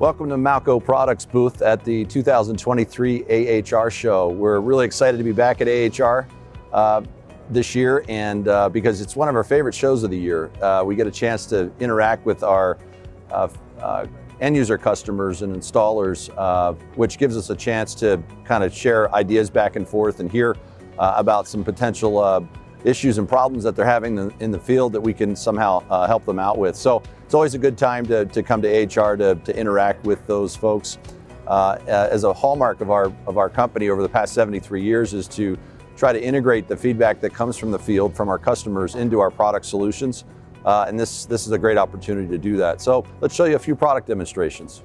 Welcome to Malco Products booth at the 2023 AHR show. We're really excited to be back at AHR uh, this year and uh, because it's one of our favorite shows of the year. Uh, we get a chance to interact with our uh, uh, end user customers and installers, uh, which gives us a chance to kind of share ideas back and forth and hear about some potential issues and problems that they're having in the field that we can somehow uh, help them out with. So it's always a good time to, to come to AHR to, to interact with those folks. Uh, as a hallmark of our, of our company over the past 73 years is to try to integrate the feedback that comes from the field from our customers into our product solutions. Uh, and this, this is a great opportunity to do that. So let's show you a few product demonstrations.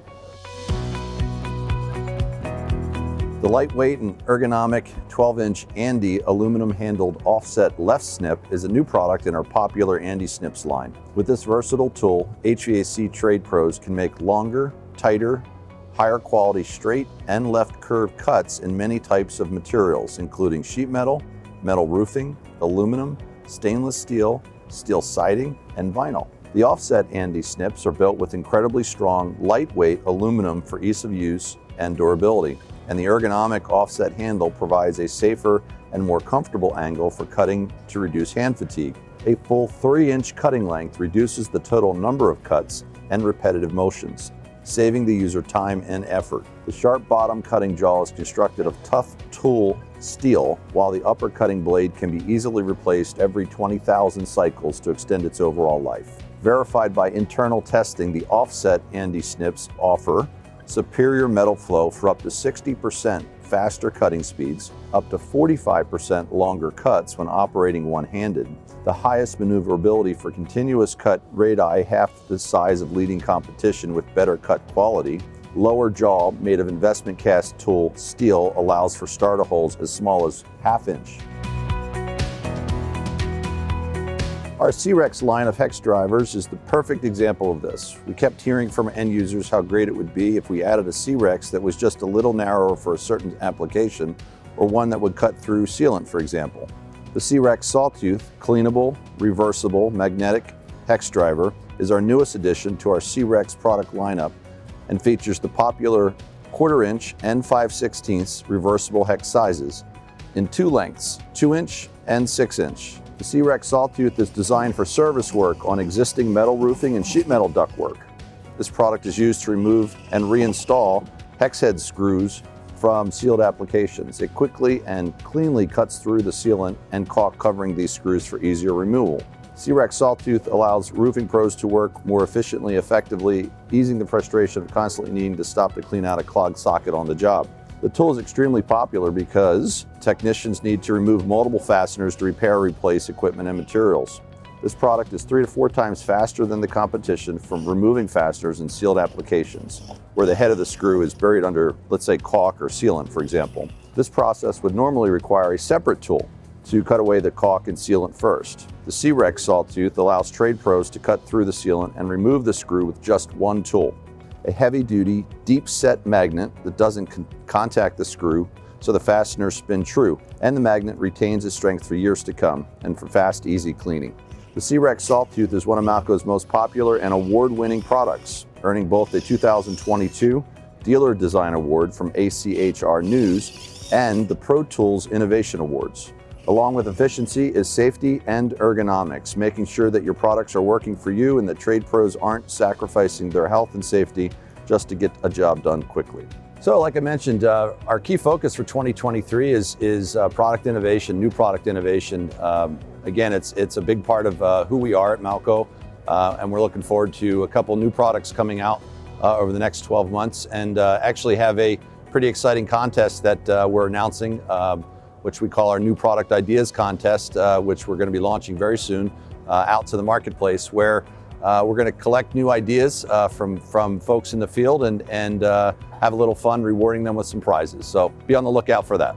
The lightweight and ergonomic 12-inch Andy aluminum-handled offset left snip is a new product in our popular Andy snips line. With this versatile tool, HVAC trade pros can make longer, tighter, higher quality straight and left curve cuts in many types of materials, including sheet metal, metal roofing, aluminum, stainless steel, steel siding, and vinyl. The offset Andy snips are built with incredibly strong, lightweight aluminum for ease of use and durability and the ergonomic offset handle provides a safer and more comfortable angle for cutting to reduce hand fatigue. A full 3-inch cutting length reduces the total number of cuts and repetitive motions, saving the user time and effort. The sharp bottom cutting jaw is constructed of tough tool steel, while the upper cutting blade can be easily replaced every 20,000 cycles to extend its overall life. Verified by internal testing, the offset Andy snips offer superior metal flow for up to 60% faster cutting speeds, up to 45% longer cuts when operating one-handed, the highest maneuverability for continuous cut radii half the size of leading competition with better cut quality, lower jaw made of investment cast tool steel allows for starter holes as small as half inch. Our C-RHEX line of hex drivers is the perfect example of this. We kept hearing from end users how great it would be if we added a C-RHEX that was just a little narrower for a certain application or one that would cut through sealant, for example. The C-RHEX Sawtooth cleanable, reversible, magnetic hex driver is our newest addition to our C-RHEX product lineup and features the popular quarter inch and 5 16 reversible hex sizes in two lengths, 2 inch and 6 inch. The C-RHEX Sawtooth is designed for service work on existing metal roofing and sheet metal ductwork. This product is used to remove and reinstall hex head screws from sealed applications. It quickly and cleanly cuts through the sealant and caulk covering these screws for easier removal. C-RHEX Sawtooth allows roofing pros to work more efficiently, effectively, easing the frustration of constantly needing to stop to clean out a clogged socket on the job. The tool is extremely popular because technicians need to remove multiple fasteners to repair or replace equipment and materials. This product is three to four times faster than the competition from removing fasteners in sealed applications, where the head of the screw is buried under, let's say, caulk or sealant, for example. This process would normally require a separate tool to cut away the caulk and sealant first. The C-RHEX Sawtooth allows trade pros to cut through the sealant and remove the screw with just one tool a heavy duty, deep set magnet that doesn't con contact the screw so the fasteners spin true and the magnet retains its strength for years to come and for fast, easy cleaning. The C-RHEX Sawtooth is one of Malco's most popular and award-winning products, earning both the 2022 Dealer Design Award from ACHR News and the Pro Tools Innovation Awards. Along with efficiency is safety and ergonomics, making sure that your products are working for you and that trade pros aren't sacrificing their health and safety just to get a job done quickly. So like I mentioned, uh, our key focus for 2023 is, is uh, product innovation, new product innovation. Um, again, it's, it's a big part of uh, who we are at Malco, uh, and we're looking forward to a couple new products coming out uh, over the next 12 months and uh, actually have a pretty exciting contest that we're announcing. Um, which we call our New Product Ideas Contest, uh, which we're going to be launching very soon uh, out to the marketplace, where uh, we're going to collect new ideas uh, from, from folks in the field and, and uh, have a little fun rewarding them with some prizes. So be on the lookout for that.